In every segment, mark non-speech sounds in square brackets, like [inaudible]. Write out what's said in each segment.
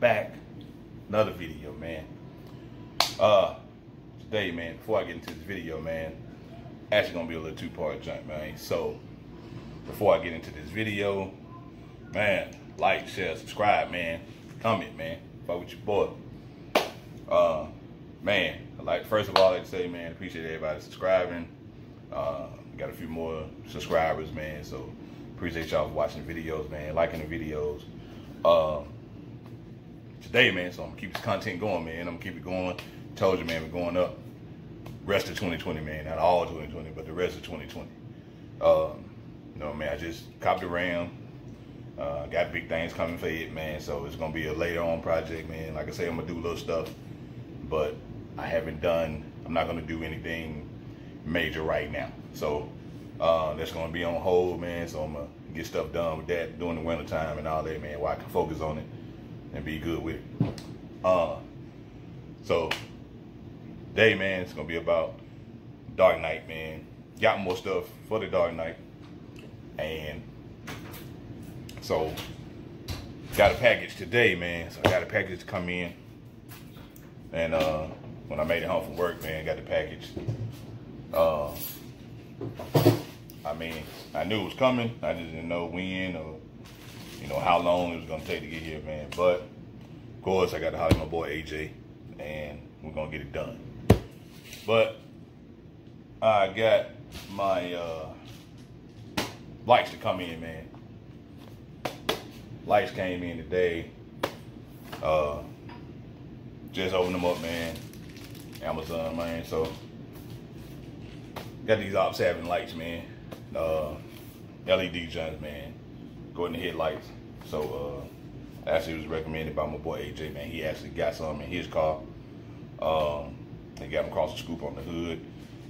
back. Another video, man. Uh, today, man, before I get into this video, man, actually gonna be a little two-part jump, man. So, before I get into this video, man, like, share, subscribe, man. Comment, man. Fuck with your boy. Uh, man, like, first of all, I'd say, man, appreciate everybody subscribing. Uh, got a few more subscribers, man. So appreciate y'all for watching videos, man, liking the videos. Uh, today, man, so I'm gonna keep this content going, man. I'm gonna keep it going. Told you, man, we're going up. Rest of 2020, man. Not all 2020, but the rest of 2020. Um, you know, man, I just copped the Ram. Uh, got big things coming for it, man. So it's gonna be a later on project, man. Like I say, I'm gonna do little stuff, but I haven't done. I'm not gonna do anything major right now. So uh, that's gonna be on hold, man. So I'm gonna get stuff done with that during the winter time and all that, man, While I can focus on it and be good with it. Uh, so day, man, it's gonna be about Dark Knight, man. Got more stuff for the Dark Knight, and so got a package today, man. So I got a package to come in, and uh, when I made it home from work, man, got the package. Uh, I mean, I knew it was coming. I just didn't know when or, you know, how long it was going to take to get here, man. But, of course, I got to holler my boy AJ, and we're going to get it done. But I got my uh, lights to come in, man. Lights came in today. Uh, just opened them up, man. Amazon, man. So, got these Ops having lights, man. Uh, LED joints, man. Go in the headlights. So, uh, actually was recommended by my boy AJ, man. He actually got some in his car. Um, they got him across the scoop on the hood.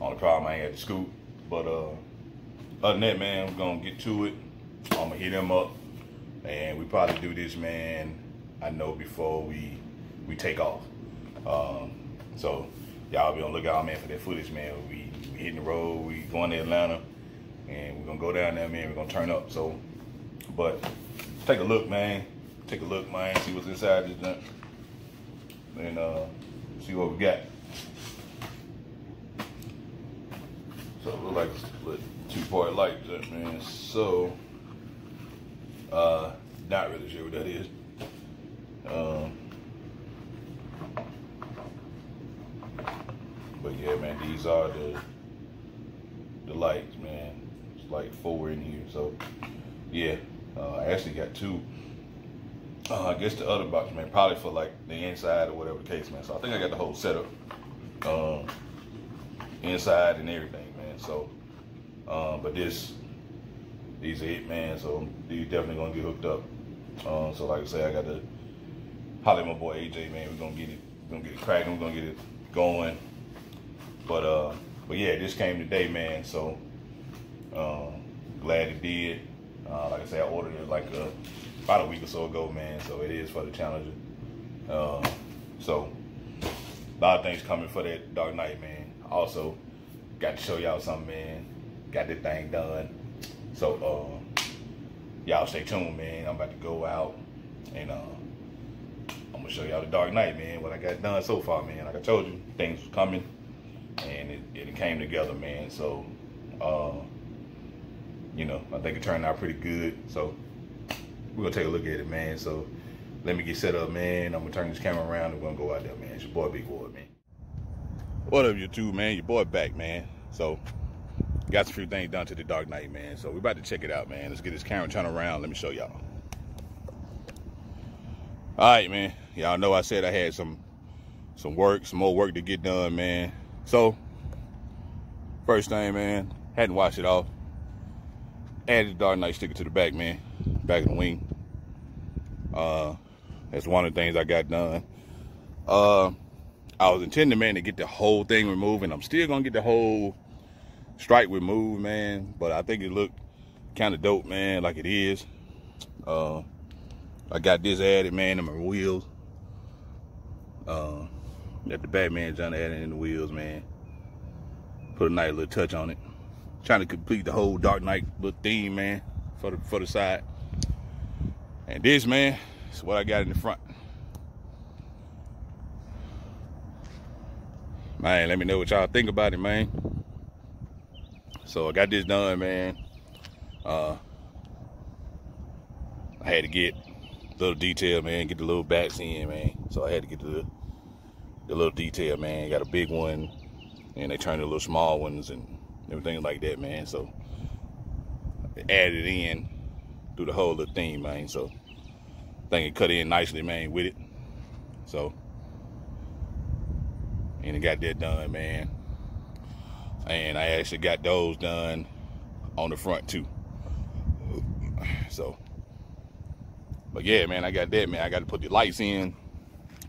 On the problem I had the scoop. But, uh, other than that, man, I'm gonna get to it. I'm gonna hit him up. And we probably do this, man, I know before we we take off. Um, so, y'all be on the lookout, man, for that footage, man. We, we hitting the road, we going to Atlanta, and we're gonna go down there, man. We're gonna turn up. So, but take a look, man. Take a look, man. See what's inside this junk, and uh, see what we got. So it look like a two-part light junk, man. So, uh, not really sure what that is. Um, but yeah, man, these are the the lights, man. It's like four in here. So yeah, uh, I actually got two. Uh, I guess the other box, man, probably for like the inside or whatever the case, man. So I think I got the whole setup, um, inside and everything, man. So, um, but this, these are it, man. So these definitely gonna get hooked up. Um, so like I say, I got to holler at my boy AJ, man. We're gonna get it, we're gonna get it cracking. We're gonna get it going. But uh, but yeah, this came today, man. So um, glad it did. Uh, like I said, I ordered it like a, about a week or so ago, man. So it is for the Challenger. Uh, so a lot of things coming for that Dark Knight, man. Also, got to show y'all something, man. Got this thing done. So uh, y'all stay tuned, man. I'm about to go out and uh, I'm gonna show y'all the Dark Knight, man. What I got done so far, man. Like I told you, things was coming and it, it came together, man. So, uh, you know, I think it turned out pretty good. So we're gonna take a look at it, man. So let me get set up, man. I'm gonna turn this camera around and we're gonna go out there, man. It's your boy, Big Boy, man. What up, YouTube, man? Your boy back, man. So got a few things done to the Dark Knight, man. So we're about to check it out, man. Let's get this camera turned around. Let me show y'all. All right, man. Y'all know I said I had some some work, some more work to get done, man. So, first thing, man, hadn't washed it off. Added Dark Knight sticker to the back, man. Back of the wing. Uh, that's one of the things I got done. Uh, I was intending, man, to get the whole thing removed, and I'm still gonna get the whole stripe removed, man. But I think it looked kind of dope, man, like it is. Uh, I got this added, man, in my wheels. Uh, that the Batman John adding in the wheels, man. Put a nice little touch on it. Trying to complete the whole Dark Knight little theme, man, for the for the side. And this, man, is what I got in the front. Man, let me know what y'all think about it, man. So I got this done, man. Uh, I had to get little detail, man, get the little backs in, man. So I had to get the, the little detail, man. Got a big one, and they turned the little small ones and everything like that, man. So added in through the whole little thing, man. So I think it cut in nicely, man, with it. So and it got that done, man. And I actually got those done on the front too. So, but yeah, man, I got that, man. I got to put the lights in.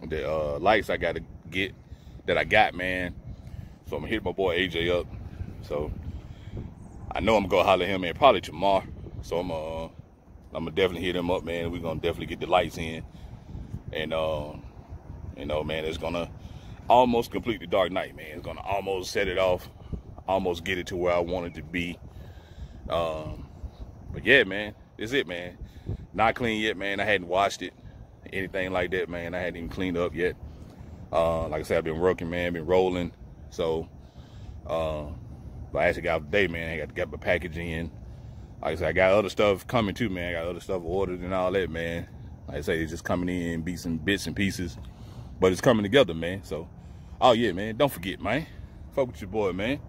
The uh, lights I got to get that I got, man. So I'm gonna hit my boy AJ up. So I know I'm gonna holler him, man, probably tomorrow. So I'm uh, I'm gonna definitely hit him up, man. We're gonna definitely get the lights in, and uh, you know, man, it's gonna almost complete the Dark Knight, man. It's gonna almost set it off, almost get it to where I want it to be. Um, but yeah, man, that's it, man. Not clean yet, man. I hadn't washed it, anything like that, man. I hadn't even cleaned up yet. Uh, like I said, I've been working, man, been rolling. So, uh, but I actually got today, man. I got to get my package in. Like I said, I got other stuff coming too, man. I got other stuff ordered and all that, man. Like I say, it's just coming in, be some bits and pieces. But it's coming together, man. So, oh yeah, man. Don't forget, man. Fuck with your boy, man.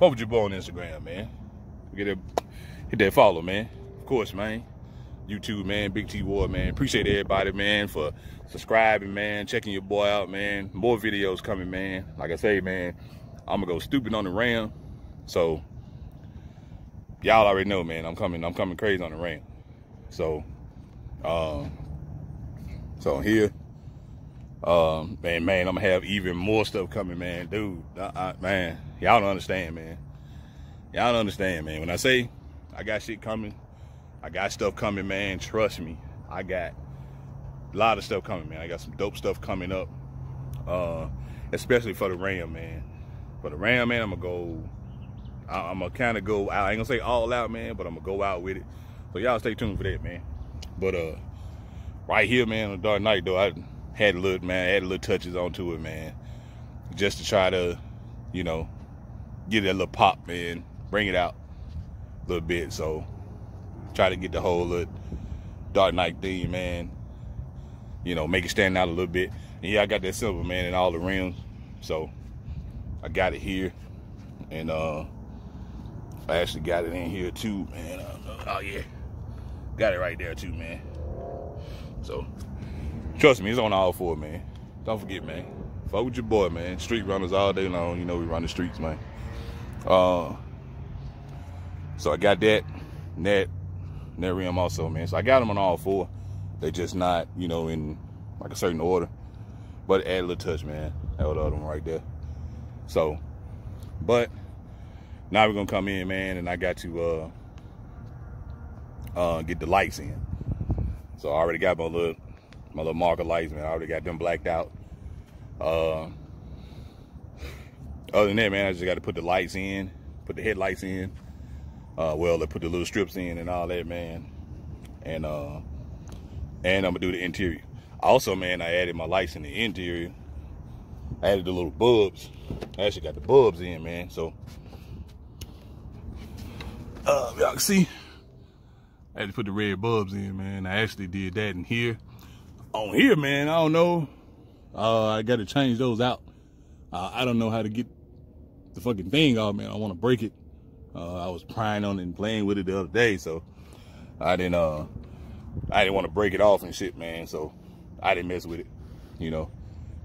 Fuck with your boy on Instagram, man. Get that, hit that follow, man. Of course, man. YouTube, man. BigTee Ward, man. Appreciate everybody, man, for subscribing, man. Checking your boy out, man. More videos coming, man. Like I say, man, I'm gonna go stupid on the ram. So y'all already know, man. I'm coming. I'm coming crazy on the ram. So, um, so here um, man, man, I'm gonna have even more stuff coming, man. Dude, I, I, man, y'all don't understand, man. Y'all don't understand, man. When I say I got shit coming, I got stuff coming, man. Trust me, I got a lot of stuff coming, man. I got some dope stuff coming up, uh, especially for the Ram, man. For the Ram, man, I'm gonna go. I, I'm gonna kind of go out. I ain't gonna say all out, man, but I'm gonna go out with it. So y'all stay tuned for that, man. But uh, right here, man, on Dark Knight, though, I had a little man, I had a little touches onto it, man, just to try to, you know, get that little pop, man, bring it out a little bit. So try to get the whole little Dark Knight theme, man. You know, make it stand out a little bit. And yeah, I got that silver, man, in all the rims. So I got it here, and uh, I actually got it in here too, man. Oh yeah, got it right there too, man. So Trust me, it's on all four, man. Don't forget, man. Fuck with your boy, man. Street runners all day long. You know we run the streets, man. Uh, so I got that, net, net rim also, man. So I got them on all four. They just not, you know, in like a certain order. But add a little touch, man. That was the other one right there. So, but now we're gonna come in, man, and I got to uh uh get the lights in. So I already got my little my little marker lights, man. I already got them blacked out. Uh, other than that, man, I just got to put the lights in, put the headlights in. Uh, well, they put the little strips in and all that, man. And uh, and I'm gonna do the interior. Also, man, I added my lights in the interior. I added the little bulbs. I actually got the bulbs in, man. So, uh, y'all can see. I had to put the red bulbs in, man. I actually did that in here on here, man, I don't know. Uh, I got to change those out. Uh, I don't know how to get the fucking thing off, man. I want to break it. Uh, I was prying on it and playing with it the other day, so I didn't. Uh, I didn't want to break it off and shit, man. So I didn't mess with it. You know,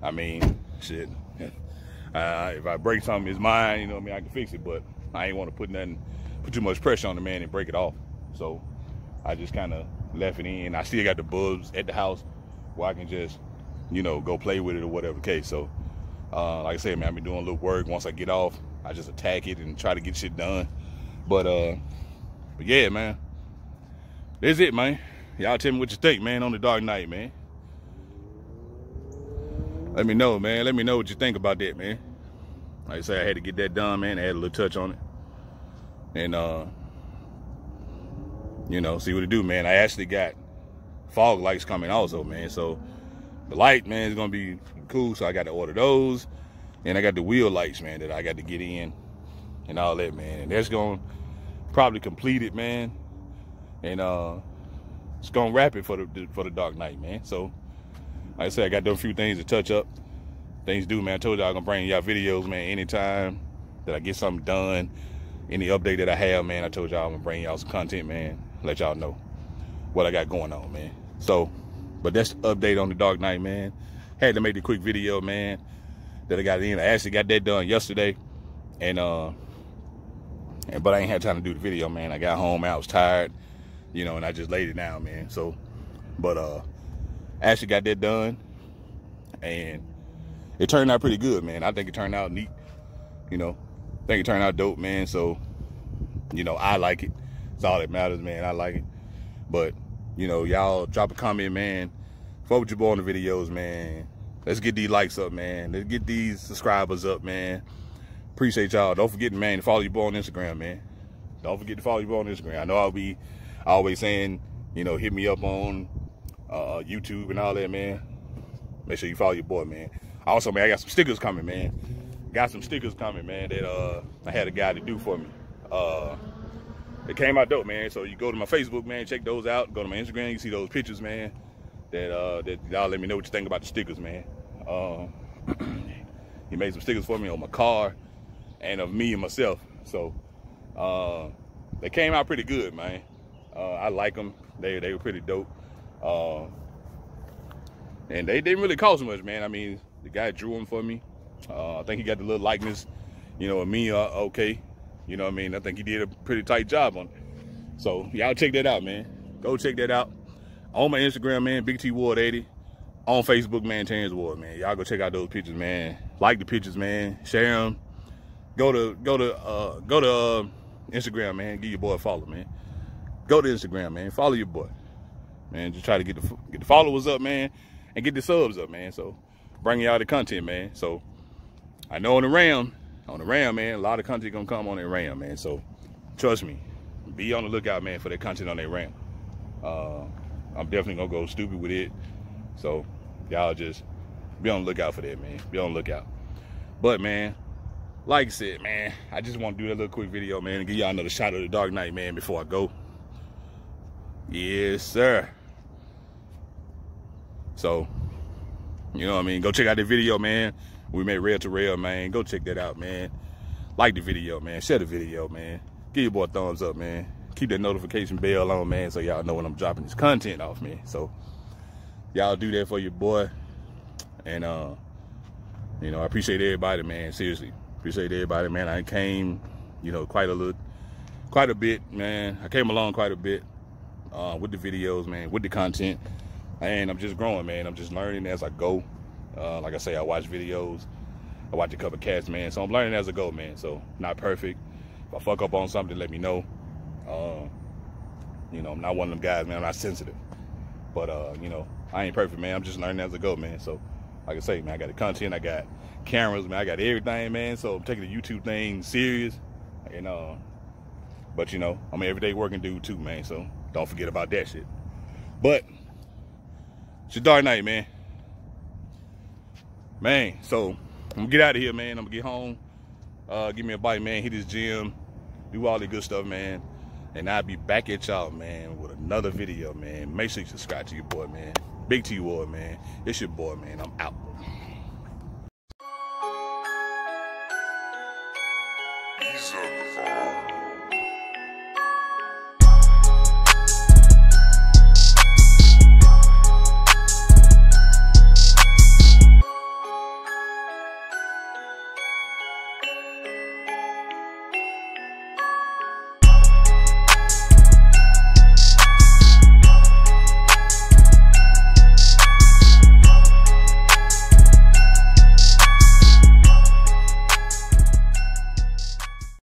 I mean, shit. [laughs] Uh, if I break something, it's mine. You know, I mean, I can fix it, but I ain't want to put nothing, put too much pressure on the man and break it off. So I just kind of left it in. I still got the bulbs at the house where I can just, you know, go play with it or whatever case. So, uh, like I said, man, I've been doing a little work. Once I get off, I just attack it and try to get shit done. But, uh, but yeah, man, that's it, man. Y'all tell me what you think, man, on the Dark Knight, man. Let me know, man. Let me know what you think about that, man. Like I say, I had to get that done, man. I had a little touch on it. And, uh, you know, see what it do, man. I actually got fog lights coming also, man. So the light, man, is gonna be cool. So I got to order those. And I got the wheel lights, man, that I got to get in and all that, man. And that's gonna probably complete it, man. And uh it's gonna wrap it for the for the Dark Knight, man. So like I said, I got those few things to touch up. Things do, man. I told y'all I'm gonna bring y'all videos, man, anytime that I get something done. Any update that I have, man, I told y'all I'm gonna bring y'all some content, man. Let y'all know what I got going on, man. So, but that's the update on the Dark Knight, man. Had to make the quick video, man, that I got in. I actually got that done yesterday. And, uh, and, but I ain't had time to do the video, man. I got home, I was tired, you know, and I just laid it down, man. So, but, uh, I actually got that done. And it turned out pretty good, man. I think it turned out neat, you know. Think it turned out dope, man. So, you know, I like it. It's all that matters, man. I like it. But, you know, y'all drop a comment, man. Fuck with your boy on the videos, man. Let's get these likes up, man. Let's get these subscribers up, man. Appreciate y'all. Don't forget, man, to follow your boy on Instagram, man. Don't forget to follow your boy on Instagram. I know I'll be always saying, you know, hit me up on uh, YouTube and all that, man. Make sure you follow your boy, man. Also, man, I got some stickers coming, man. Got some stickers coming, man, that uh, I had a guy to do for me. Uh, it came out dope, man. So you go to my Facebook, man, check those out. Go to my Instagram, you see those pictures, man. That uh, that y'all let me know what you think about the stickers, man. Uh, [clears throat] he made some stickers for me on my car and of me and myself. So uh, they came out pretty good, man. Uh, I like them. They they were pretty dope. Uh, and they didn't really cost much, man. I mean, the guy drew them for me. Uh, I think he got the little likeness, you know, of me, uh, okay. You know what I mean? I think he did a pretty tight job on it. So y'all check that out, man. Go check that out. On my Instagram, man, BigTee Ward 80. On Facebook, man, Terrence Ward, man. Y'all go check out those pictures, man. Like the pictures, man. Share them. Go to go to uh, go to uh, Instagram, man. Give your boy a follow, man. Go to Instagram, man. Follow your boy, man. Just try to get the get the followers up, man, and get the subs up, man. So bring y'all the content, man. So I know on the Ram, on the Ram, man, a lot of content gonna come on that Ram, man. So trust me, be on the lookout, man, for that content on that Ram. Uh, I'm definitely gonna go stupid with it. So y'all just be on the lookout for that, man. Be on the lookout. But man, like I said, man, I just want to do that little quick video, man, and give y'all another shot of the Dark Knight, man, before I go. Yes, sir. So, you know what I mean? Go check out the video, man. We made Rail to Rail, man. Go check that out, man. Like the video, man. Share the video, man. Give your boy a thumbs up, man. Keep that notification bell on, man, so y'all know when I'm dropping this content off, man. So, y'all do that for your boy. And, uh, you know, I appreciate everybody, man. Seriously. Appreciate everybody, man. I came, you know, quite a little, quite a bit, man. I came along quite a bit uh, with the videos, man, with the content. And I'm just growing, man. I'm just learning as I go. Uh, like I say, I watch videos. I watch a couple cats, man. So I'm learning as I go, man. So not perfect. If I fuck up on something, let me know. Uh, you know, I'm not one of them guys, man. I'm not sensitive. But, uh, you know, I ain't perfect, man. I'm just learning as I go, man. So, like I say, man, I got the content. I got cameras, man. I got everything, man. So I'm taking the YouTube thing serious. And, uh, but, you know, I'm an everyday working dude, too, man. So don't forget about that shit. But, it's a dark night, man. Man, so I'm gonna get out of here, man. I'm gonna get home, uh, give me a bite, man. Hit this gym, do all the good stuff, man. And I'll be back at y'all, man, with another video, man. Make sure you subscribe to your boy, man. Big to you Ward, man. It's your boy, man. I'm out.